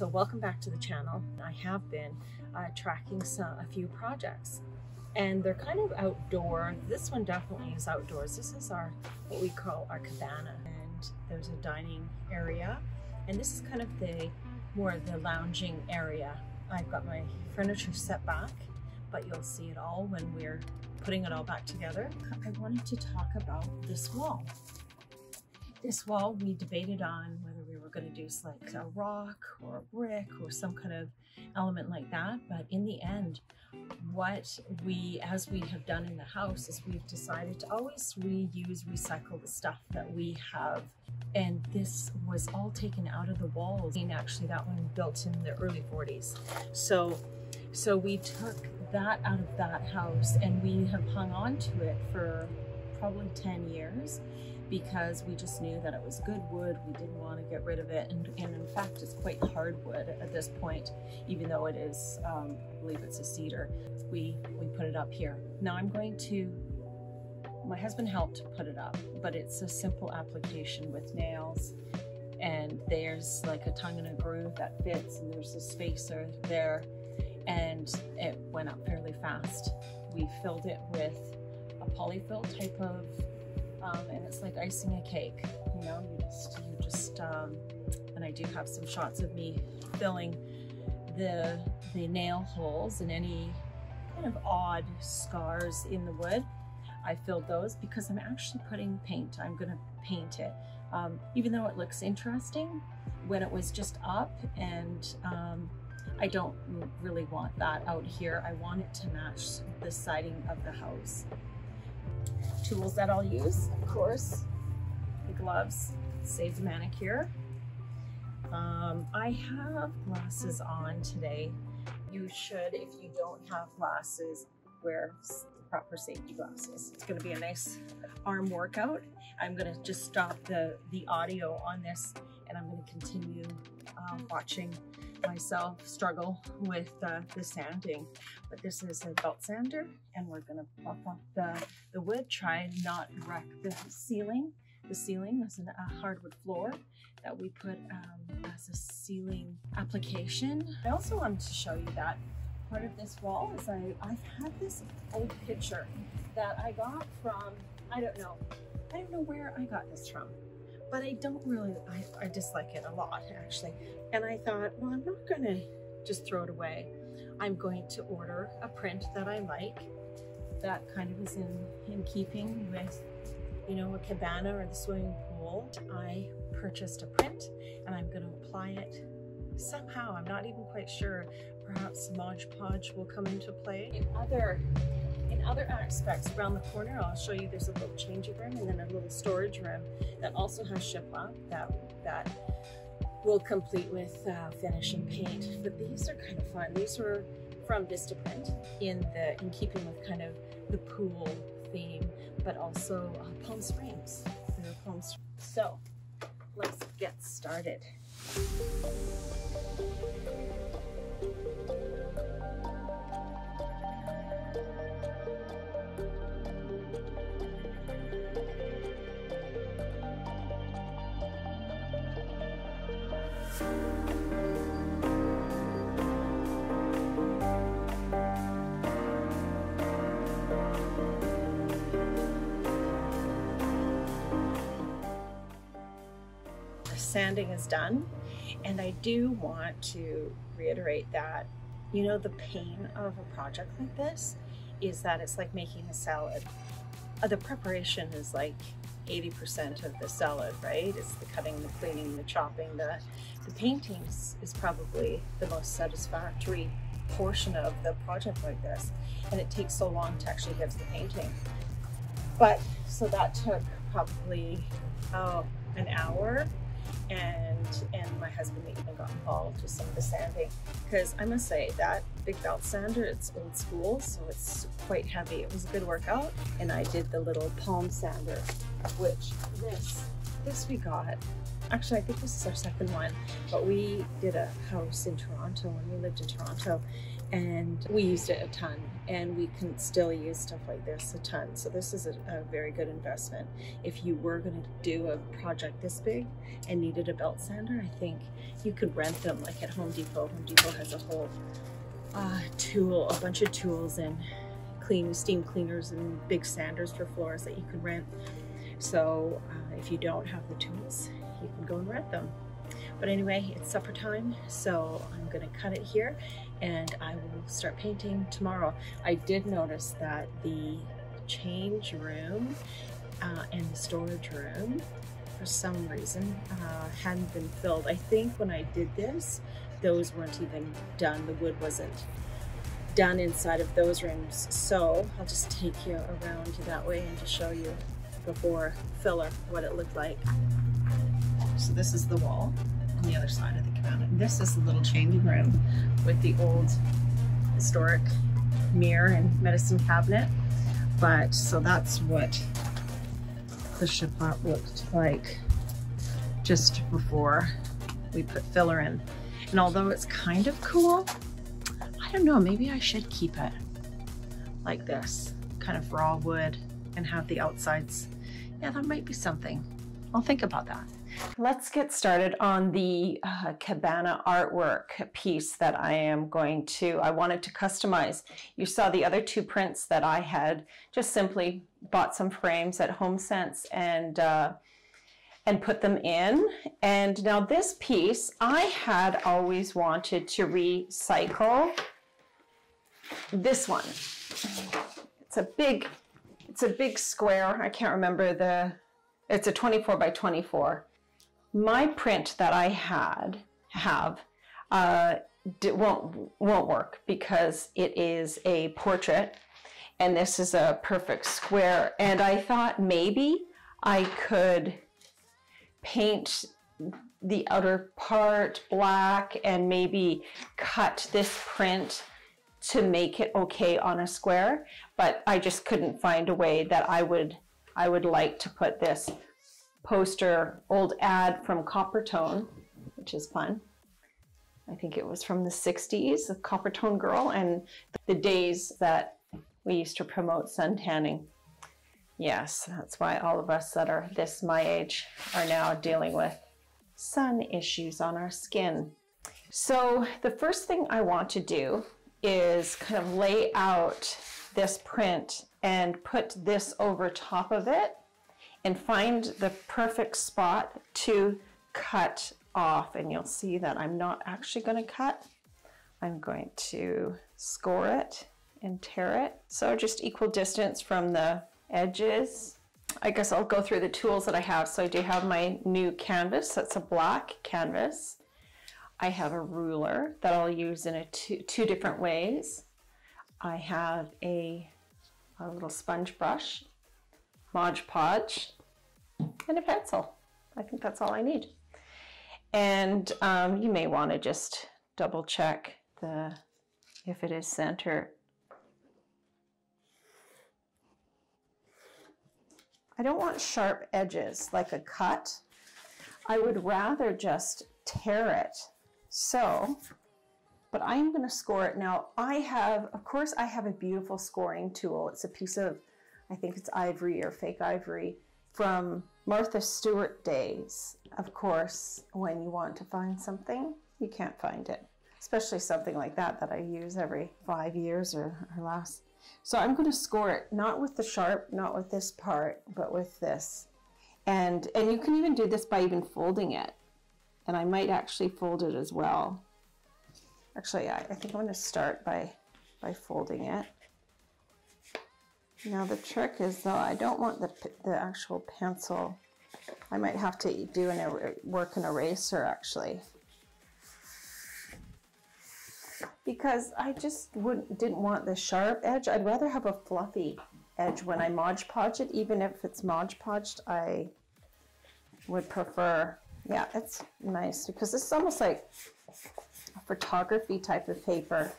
So welcome back to the channel. I have been uh, tracking some, a few projects and they're kind of outdoor. This one definitely is outdoors. This is our, what we call our cabana and there's a dining area and this is kind of the more the lounging area. I've got my furniture set back but you'll see it all when we're putting it all back together. I wanted to talk about this wall. This wall we debated on whether going to do like a rock or a brick or some kind of element like that. But in the end, what we, as we have done in the house, is we've decided to always reuse, recycle the stuff that we have. And this was all taken out of the walls. And actually that one built in the early 40s. So, so we took that out of that house and we have hung on to it for probably 10 years because we just knew that it was good wood. We didn't want to get rid of it. And, and in fact, it's quite hardwood at this point, even though it is, um, I believe it's a cedar. We, we put it up here. Now I'm going to, my husband helped put it up, but it's a simple application with nails and there's like a tongue and a groove that fits and there's a spacer there and it went up fairly fast. We filled it with a polyfill type of, um, and it's like icing a cake. You know, you just, you just, um, and I do have some shots of me filling the the nail holes and any kind of odd scars in the wood. I filled those because I'm actually putting paint. I'm gonna paint it. Um, even though it looks interesting, when it was just up and um, I don't really want that out here. I want it to match the siding of the house. Tools that I'll use, of course, the gloves, save the manicure. Um, I have glasses on today. You should, if you don't have glasses, wear proper safety glasses. It's gonna be a nice arm workout. I'm gonna just stop the, the audio on this and I'm gonna continue uh, watching myself struggle with uh, the sanding. But this is a belt sander and we're gonna buff off the, the wood, try and not wreck the ceiling. The ceiling is a hardwood floor that we put um, as a ceiling application. I also wanted to show you that part of this wall is I, I've had this old picture that I got from, I don't know, I don't know where I got this from but I don't really, I, I dislike it a lot actually. And I thought, well, I'm not gonna just throw it away. I'm going to order a print that I like that kind of is in, in keeping with, you know, a cabana or the swimming pool. I purchased a print and I'm gonna apply it somehow. I'm not even quite sure. Perhaps Mod Podge will come into play. In other in other aspects around the corner, I'll show you there's a little changing room and then a little storage room that also has shiplap that, that will complete with uh, finish and paint. But these are kind of fun. These were from Vistaprint in the in keeping with kind of the pool theme, but also uh, Palm Springs. Palm Springs. So let's get started. Sanding is done. And I do want to reiterate that, you know, the pain of a project like this is that it's like making a salad. Uh, the preparation is like 80% of the salad, right? It's the cutting, the cleaning, the chopping, the, the painting is probably the most satisfactory portion of the project like this. And it takes so long to actually get to the painting. But so that took probably oh, an hour and and my husband even got involved with some of the sanding. Because I must say that big belt sander it's old school so it's quite heavy. It was a good workout and I did the little palm sander which this this we got. Actually I think this is our second one but we did a house in Toronto when we lived in Toronto and we used it a ton and we can still use stuff like this a ton. So this is a, a very good investment. If you were going to do a project this big and needed a belt sander i think you could rent them like at home depot. Home depot has a whole uh, tool a bunch of tools and clean steam cleaners and big sanders for floors that you can rent. So uh, if you don't have the tools you can go and rent them but anyway, it's supper time, so I'm gonna cut it here and I will start painting tomorrow. I did notice that the change room uh, and the storage room, for some reason, uh, hadn't been filled. I think when I did this, those weren't even done. The wood wasn't done inside of those rooms. So I'll just take you around that way and just show you before filler what it looked like. So this is the wall on the other side of the cabana. This is the little changing room with the old historic mirror and medicine cabinet. But so that's what the shiplap looked like just before we put filler in. And although it's kind of cool, I don't know, maybe I should keep it like this, kind of raw wood and have the outsides. Yeah, that might be something. I'll think about that. Let's get started on the uh, cabana artwork piece that I am going to, I wanted to customize. You saw the other two prints that I had just simply bought some frames at HomeSense and uh, and put them in. And now this piece, I had always wanted to recycle this one. It's a big, it's a big square. I can't remember the, it's a 24 by 24 my print that I had have uh, won't won't work because it is a portrait and this is a perfect square. And I thought maybe I could paint the outer part black and maybe cut this print to make it okay on a square but I just couldn't find a way that I would I would like to put this poster, old ad from Coppertone, which is fun. I think it was from the 60s, the Coppertone Girl, and the days that we used to promote sun tanning. Yes, that's why all of us that are this my age are now dealing with sun issues on our skin. So the first thing I want to do is kind of lay out this print and put this over top of it and find the perfect spot to cut off. And you'll see that I'm not actually going to cut. I'm going to score it and tear it. So just equal distance from the edges. I guess I'll go through the tools that I have. So I do have my new canvas. That's a black canvas. I have a ruler that I'll use in a two, two different ways. I have a, a little sponge brush Mod Podge, and a pencil. I think that's all I need. And um, you may want to just double check the if it is center. I don't want sharp edges like a cut. I would rather just tear it. So, but I'm going to score it. Now I have, of course, I have a beautiful scoring tool. It's a piece of I think it's ivory or fake ivory from Martha Stewart days. Of course, when you want to find something, you can't find it, especially something like that that I use every five years or, or less. So I'm going to score it not with the sharp, not with this part, but with this. And, and you can even do this by even folding it. And I might actually fold it as well. Actually, I, I think I'm to start by, by folding it. Now the trick is though, I don't want the, the actual pencil. I might have to do an er, work an eraser actually. Because I just wouldn't, didn't want the sharp edge. I'd rather have a fluffy edge when I Mod Podge it. Even if it's Mod Podged, I would prefer, yeah, it's nice because this is almost like a photography type of paper.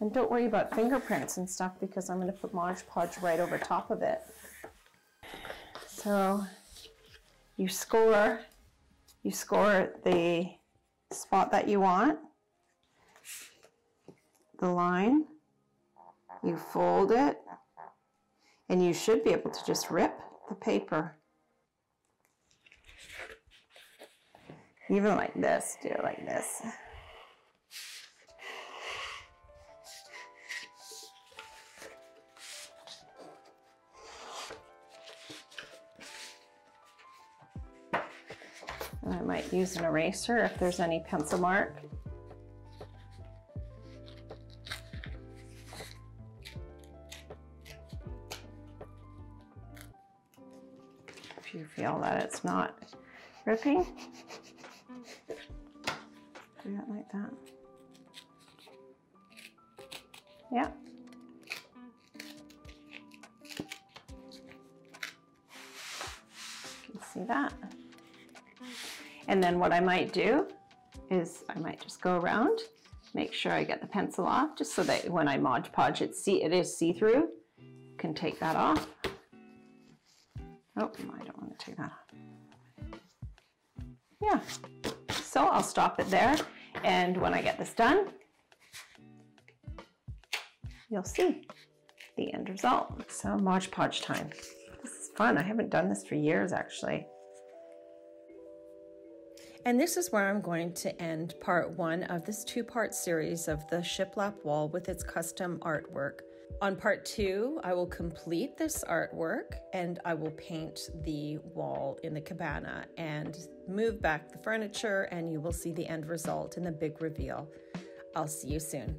And don't worry about fingerprints and stuff because I'm going to put Mod Podge right over top of it. So you score, you score the spot that you want. the line, you fold it, and you should be able to just rip the paper. Even like this, do it like this. And I might use an eraser if there's any pencil mark. If you feel that it's not ripping, do it like that. Yeah. You can see that. And then what I might do is I might just go around, make sure I get the pencil off, just so that when I Mod Podge it, see, it is see-through. Can take that off. Oh, I don't want to take that off. Yeah, so I'll stop it there. And when I get this done, you'll see the end result. So Mod Podge time. This is fun. I haven't done this for years actually. And this is where I'm going to end part one of this two part series of the shiplap wall with its custom artwork. On part two, I will complete this artwork and I will paint the wall in the cabana and move back the furniture, and you will see the end result in the big reveal. I'll see you soon.